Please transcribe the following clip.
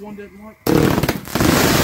one that Mark.